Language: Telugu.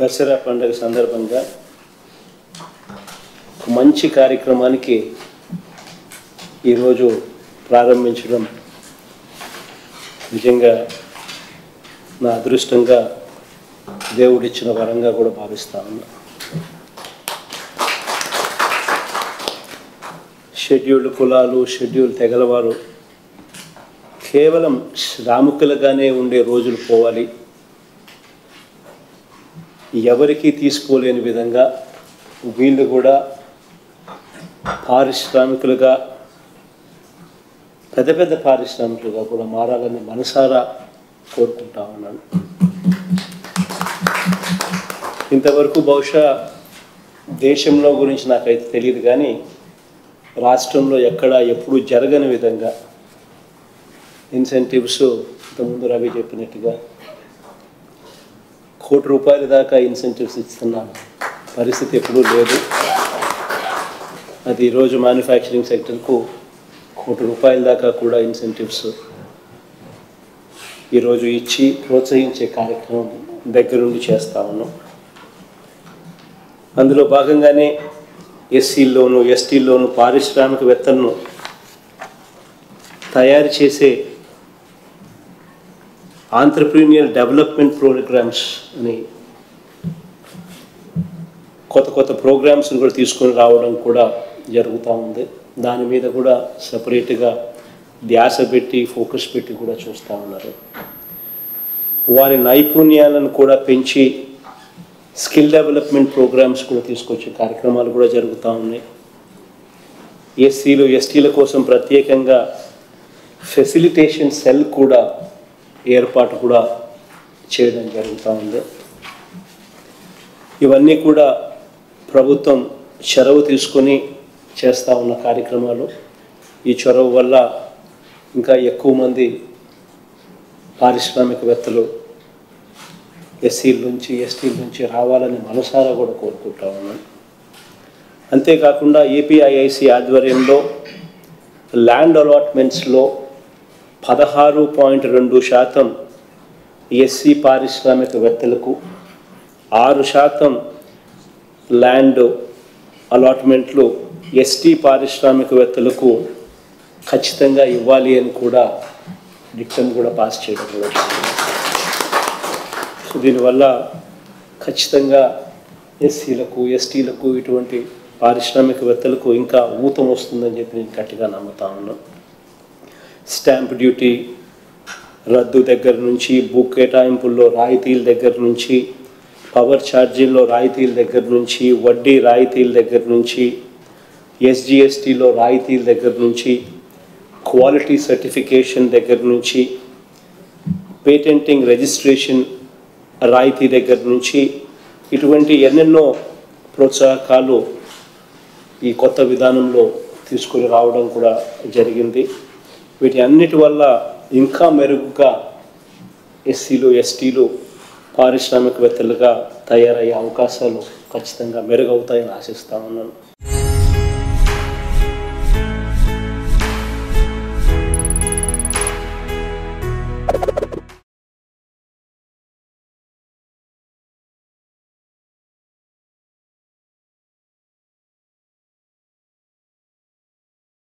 దసరా పండుగ సందర్భంగా మంచి కార్యక్రమానికి ఈరోజు ప్రారంభించడం నిజంగా నా అదృష్టంగా దేవుడిచ్చిన వరంగా కూడా భావిస్తా ఉన్నా. షెడ్యూల్డ్ కులాలు షెడ్యూల్ తెగలవారు కేవలం శ్రామికులుగానే ఉండే రోజులు పోవాలి. ఎవరికీ తీసుకోలేని విధంగా వీళ్ళు కూడా పారిశ్రామికులుగా పెద్ద పెద్ద పారిశ్రామికులుగా కూడా మారాలని మనసారా కోరుకుంటా ఉన్నాను. ఇంతవరకు బహుశా దేశంలో గురించి నాకైతే తెలియదు కానీ రాష్ట్రంలో ఎక్కడ ఎప్పుడు జరగని విధంగా ఇన్సెంటివ్స్ ఇంతకుముందు రవి చెప్పినట్టుగా కోటి రూపాయల దాకా ఇన్సెంటివ్స్ ఇస్తున్న పరిస్థితి ఎప్పుడూ లేదు. అది ఈరోజు మ్యానుఫ్యాక్చరింగ్ సెక్టర్కు కోటి రూపాయల దాకా కూడా ఇన్సెంటివ్స్ ఈరోజు ఇచ్చి ప్రోత్సహించే కార్యక్రమం దగ్గరుండి చేస్తా ఉన్నాం. అందులో భాగంగానే ఎస్సీల్లోను ఎస్టీల్లోను పారిశ్రామికవేత్తలను తయారు చేసే ఆంటర్ప్రీనియర్ డెవలప్మెంట్ ప్రోగ్రామ్స్ అని కొత్త కొత్త ప్రోగ్రామ్స్ని కూడా తీసుకొని రావడం కూడా జరుగుతూ ఉంది. దాని మీద కూడా సపరేట్గా ధ్యాస పెట్టి ఫోకస్ పెట్టి కూడా చూస్తూ ఉన్నారు. వారి నైపుణ్యాలను కూడా పెంచి స్కిల్ డెవలప్మెంట్ ప్రోగ్రామ్స్ కూడా తీసుకొచ్చే కార్యక్రమాలు కూడా జరుగుతూ ఉన్నాయి. ఎస్సీలు ఎస్టీల కోసం ప్రత్యేకంగా ఫెసిలిటేషన్ సెల్ కూడా ఏర్పాటు కూడా చేయడం జరుగుతూ ఉంది. ఇవన్నీ కూడా ప్రభుత్వం చొరవ తీసుకొని చేస్తూ ఉన్న కార్యక్రమాలు. ఈ చొరవ వల్ల ఇంకా ఎక్కువ మంది పారిశ్రామికవేత్తలు ఎస్సీల నుంచి ఎస్టీల నుంచి రావాలని మనసారా కూడా కోరుకుంటా ఉన్నాను అంతేకాకుండా ఏపీఐఐసి ఆధ్వర్యంలో ల్యాండ్ అలాట్మెంట్స్లో పదహారు పాయింట్ రెండు శాతం ఎస్సీ పారిశ్రామికవేత్తలకు ఆరు శాతం ల్యాండ్ అలాట్మెంట్లు ఎస్టీ పారిశ్రామికవేత్తలకు ఖచ్చితంగా ఇవ్వాలి అని కూడా డిక్టమ్ కూడా పాస్ చేయడం సో దీనివల్ల ఖచ్చితంగా ఎస్సీలకు ఎస్టీలకు ఇటువంటి పారిశ్రామికవేత్తలకు ఇంకా ఊతం వస్తుందని చెప్పి నేను గట్టిగా నమ్ముతా ఉన్నాను. స్టాంప్ డ్యూటీ రద్దు దగ్గర నుంచి భూ కేటాయింపుల్లో రాయితీల దగ్గర నుంచి పవర్ ఛార్జీల్లో రాయితీల దగ్గర నుంచి వడ్డీ రాయితీల దగ్గర నుంచి ఎస్జిఎస్టీలో రాయితీల దగ్గర నుంచి క్వాలిటీ సర్టిఫికేషన్ దగ్గర నుంచి పేటెంటింగ్ రిజిస్ట్రేషన్ రాయితీ దగ్గర నుంచి ఇటువంటి ఎన్నెన్నో ప్రోత్సాహకాలు ఈ కొత్త విధానంలో తీసుకుని రావడం కూడా జరిగింది. వీటి అన్నిటి వల్ల ఇంకా మెరుగుగా ఎస్సీలు ఎస్టీలు పారిశ్రామికవేత్తలుగా తయారయ్యే అవకాశాలు ఖచ్చితంగా మెరుగవుతాయని ఆశిస్తా ఉన్నాను.